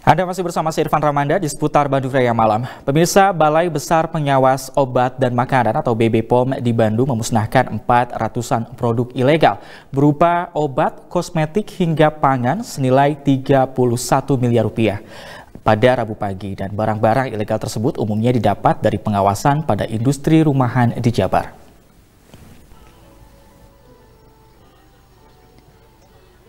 Anda masih bersama saya Irfan Ramanda di seputar Bandung Raya Malam. Pemirsa Balai Besar Pengawas Obat dan Makanan atau BB POM di Bandung memusnahkan 400-an produk ilegal berupa obat, kosmetik hingga pangan senilai 31 miliar rupiah pada Rabu pagi dan barang-barang ilegal tersebut umumnya didapat dari pengawasan pada industri rumahan di Jabar.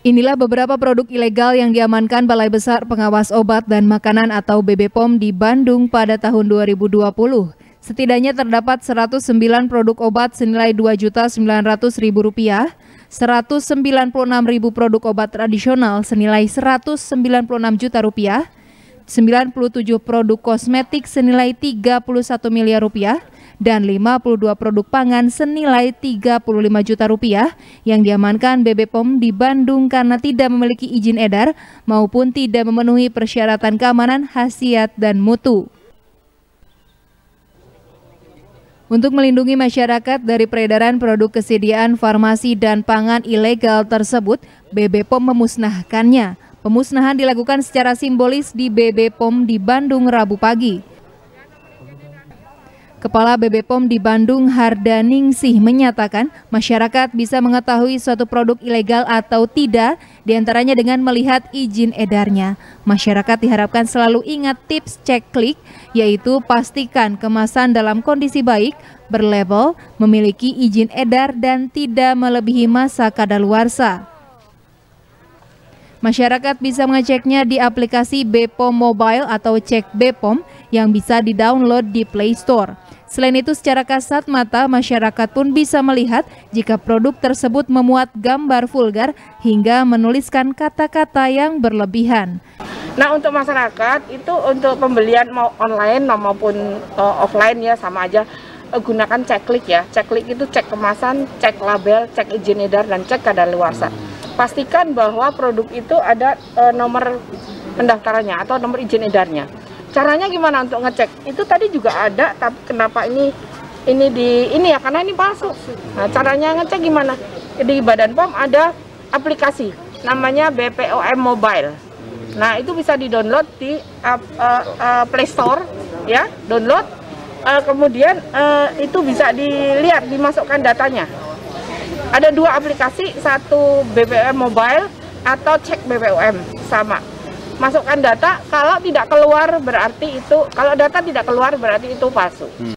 Inilah beberapa produk ilegal yang diamankan Balai Besar Pengawas Obat dan Makanan atau BBPOM di Bandung pada tahun 2020. Setidaknya terdapat 109 produk obat senilai Rp2.900.000, 196.000 produk obat tradisional senilai 196 juta 97 produk kosmetik senilai 31 miliar rupiah, dan 52 produk pangan senilai 35 juta rupiah yang diamankan BB POM di Bandung karena tidak memiliki izin edar maupun tidak memenuhi persyaratan keamanan, khasiat, dan mutu. Untuk melindungi masyarakat dari peredaran produk kesediaan farmasi dan pangan ilegal tersebut, BB POM memusnahkannya. Pemusnahan dilakukan secara simbolis di BB POM di Bandung Rabu pagi. Kepala BB POM di Bandung Hardaningsih menyatakan masyarakat bisa mengetahui suatu produk ilegal atau tidak di antaranya dengan melihat izin edarnya. Masyarakat diharapkan selalu ingat tips cek klik yaitu pastikan kemasan dalam kondisi baik, berlabel, memiliki izin edar dan tidak melebihi masa kadaluarsa. Masyarakat bisa mengeceknya di aplikasi Bepom Mobile atau Cek Bepom yang bisa di-download di Play Store. Selain itu, secara kasat mata, masyarakat pun bisa melihat jika produk tersebut memuat gambar vulgar hingga menuliskan kata-kata yang berlebihan. Nah, untuk masyarakat itu untuk pembelian mau online maupun uh, offline ya sama aja gunakan cek klik ya. Cek klik itu cek kemasan, cek label, cek izin edar dan cek kadaluarsa. Pastikan bahwa produk itu ada uh, nomor pendaftarannya atau nomor izin edarnya. Caranya gimana untuk ngecek? Itu tadi juga ada, tapi kenapa ini ini di ini ya karena ini palsu. Nah, caranya ngecek gimana? Di Badan POM ada aplikasi namanya BPOM Mobile. Nah, itu bisa di-download di uh, uh, uh, Play Store ya, download. Uh, kemudian uh, itu bisa dilihat dimasukkan datanya. Ada dua aplikasi, satu BPOM Mobile atau cek BPOM sama masukkan data kalau tidak keluar berarti itu kalau data tidak keluar berarti itu palsu. Hmm.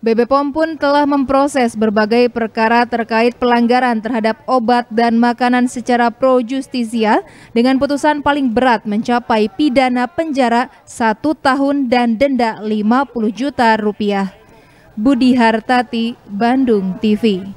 BBPOM pun telah memproses berbagai perkara terkait pelanggaran terhadap obat dan makanan secara pro justisia dengan putusan paling berat mencapai pidana penjara satu tahun dan denda 50 juta rupiah. Budi Hartati, Bandung TV.